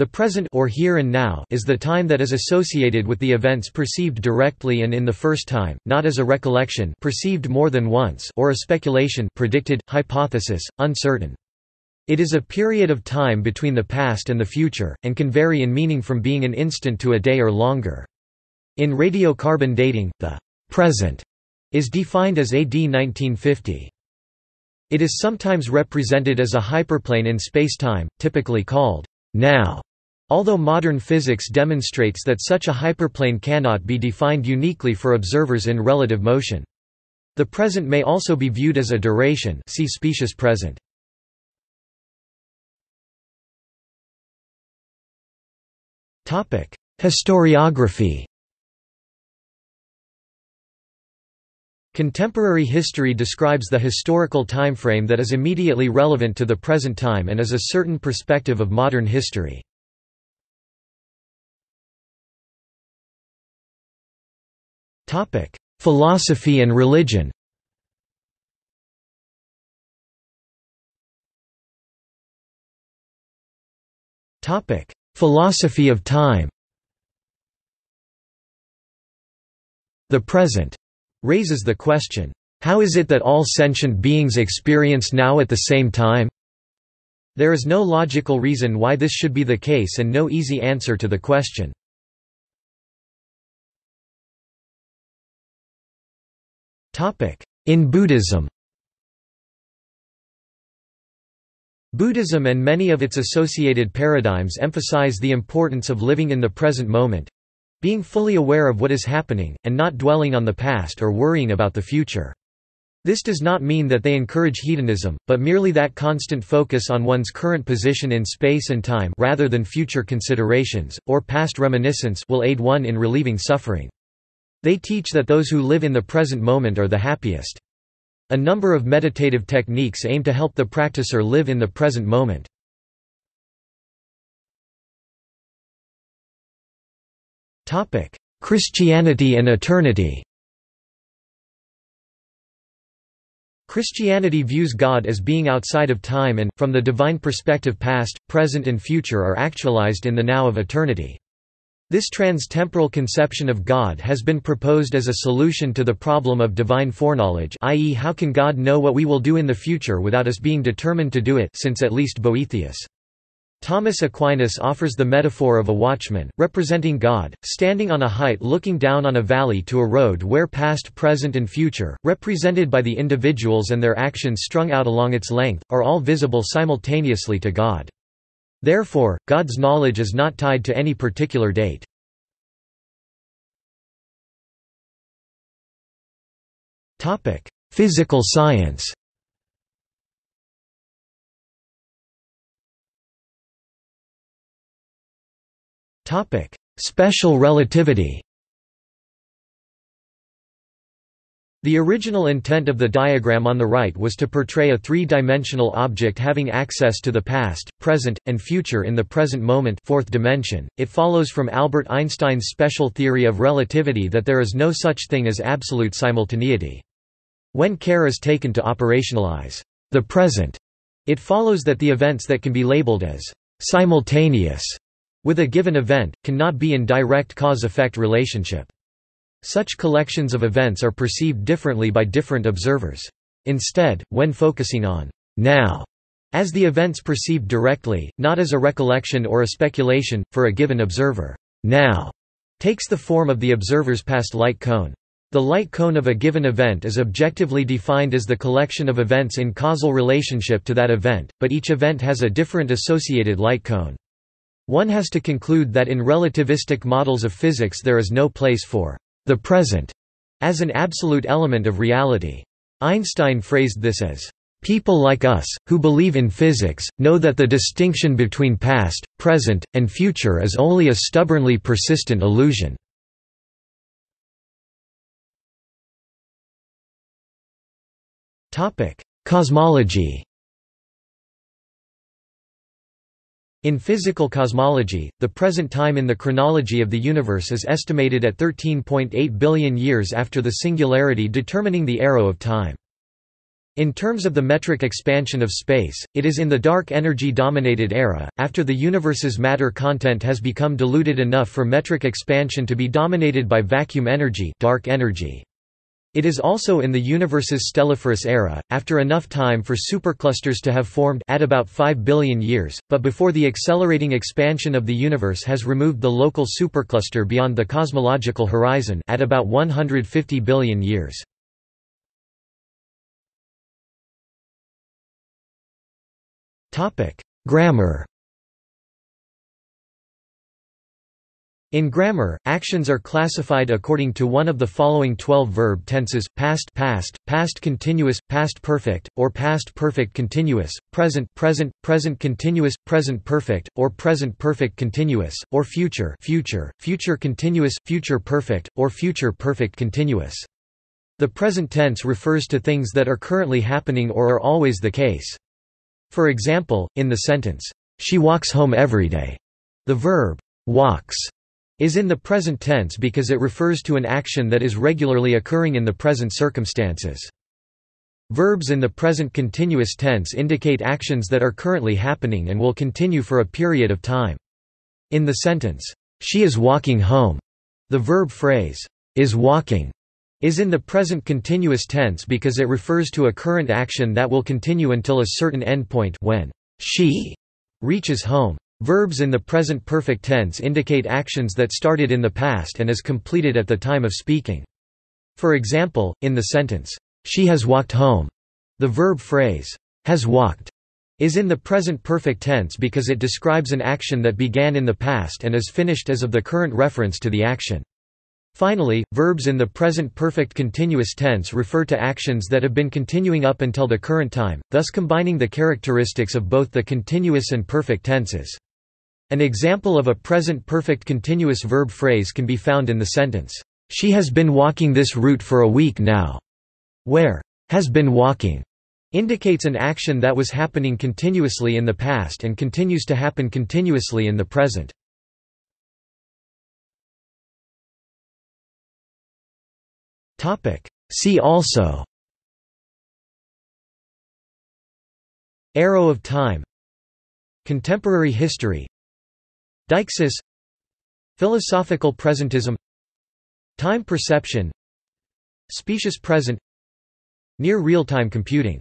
The present or here and now is the time that is associated with the events perceived directly and in the first time, not as a recollection perceived more than once or a speculation predicted, hypothesis, uncertain. It is a period of time between the past and the future, and can vary in meaning from being an instant to a day or longer. In radiocarbon dating, the present is defined as AD 1950. It is sometimes represented as a hyperplane in spacetime, typically called now. Although modern physics demonstrates that such a hyperplane cannot be defined uniquely for observers in relative motion. The present may also be viewed as a duration see specious present. Historiography Contemporary history describes the historical timeframe that is immediately relevant to the present time and is a certain perspective of modern history. Philosophy and religion Topic: Philosophy of time The present raises the question, how is it that all sentient beings experience now at the same time? There is no logical reason why this should be the case and no easy answer to the question. In Buddhism Buddhism and many of its associated paradigms emphasize the importance of living in the present moment—being fully aware of what is happening, and not dwelling on the past or worrying about the future. This does not mean that they encourage hedonism, but merely that constant focus on one's current position in space and time rather than future considerations, or past reminiscence will aid one in relieving suffering. They teach that those who live in the present moment are the happiest. A number of meditative techniques aim to help the practicer live in the present moment. Christianity and eternity Christianity views God as being outside of time and, from the divine perspective past, present and future are actualized in the now of eternity. This trans-temporal conception of God has been proposed as a solution to the problem of divine foreknowledge i.e. how can God know what we will do in the future without us being determined to do it since at least Boethius. Thomas Aquinas offers the metaphor of a watchman, representing God, standing on a height looking down on a valley to a road where past present and future, represented by the individuals and their actions strung out along its length, are all visible simultaneously to God. Therefore, God's knowledge is not tied to any particular date. Physical science Special relativity The original intent of the diagram on the right was to portray a three-dimensional object having access to the past, present, and future in the present moment fourth dimension. It follows from Albert Einstein's special theory of relativity that there is no such thing as absolute simultaneity. When care is taken to operationalize the present, it follows that the events that can be labeled as simultaneous with a given event, cannot be in direct cause-effect relationship. Such collections of events are perceived differently by different observers. Instead, when focusing on now as the events perceived directly, not as a recollection or a speculation, for a given observer, now takes the form of the observer's past light cone. The light cone of a given event is objectively defined as the collection of events in causal relationship to that event, but each event has a different associated light cone. One has to conclude that in relativistic models of physics there is no place for the present, as an absolute element of reality. Einstein phrased this as, People like us, who believe in physics, know that the distinction between past, present, and future is only a stubbornly persistent illusion. Cosmology In physical cosmology, the present time in the chronology of the universe is estimated at 13.8 billion years after the singularity determining the arrow of time. In terms of the metric expansion of space, it is in the dark energy-dominated era, after the universe's matter content has become diluted enough for metric expansion to be dominated by vacuum energy, dark energy. It is also in the universe's stelliferous era, after enough time for superclusters to have formed at about 5 billion years, but before the accelerating expansion of the universe has removed the local supercluster beyond the cosmological horizon at about 150 billion years. Grammar In grammar, actions are classified according to one of the following 12 verb tenses, past past, past continuous, past perfect, or past perfect continuous, present present, present continuous, present perfect, or present perfect continuous, or future future, future continuous, future perfect, or future perfect continuous. The present tense refers to things that are currently happening or are always the case. For example, in the sentence, "'She walks home every day'", the verb, "'walks' is in the present tense because it refers to an action that is regularly occurring in the present circumstances. Verbs in the present continuous tense indicate actions that are currently happening and will continue for a period of time. In the sentence, "'She is walking home'", the verb phrase, "'is walking' is in the present continuous tense because it refers to a current action that will continue until a certain endpoint when she reaches home. Verbs in the present perfect tense indicate actions that started in the past and is completed at the time of speaking. For example, in the sentence, "'She has walked home'", the verb phrase, "'has walked' is in the present perfect tense because it describes an action that began in the past and is finished as of the current reference to the action. Finally, verbs in the present perfect continuous tense refer to actions that have been continuing up until the current time, thus combining the characteristics of both the continuous and perfect tenses. An example of a present perfect continuous verb phrase can be found in the sentence, "'She has been walking this route for a week now'", where "'has been walking' indicates an action that was happening continuously in the past and continues to happen continuously in the present. See also. Arrow of time. Contemporary history Deixis Philosophical presentism Time perception Specious present Near real-time computing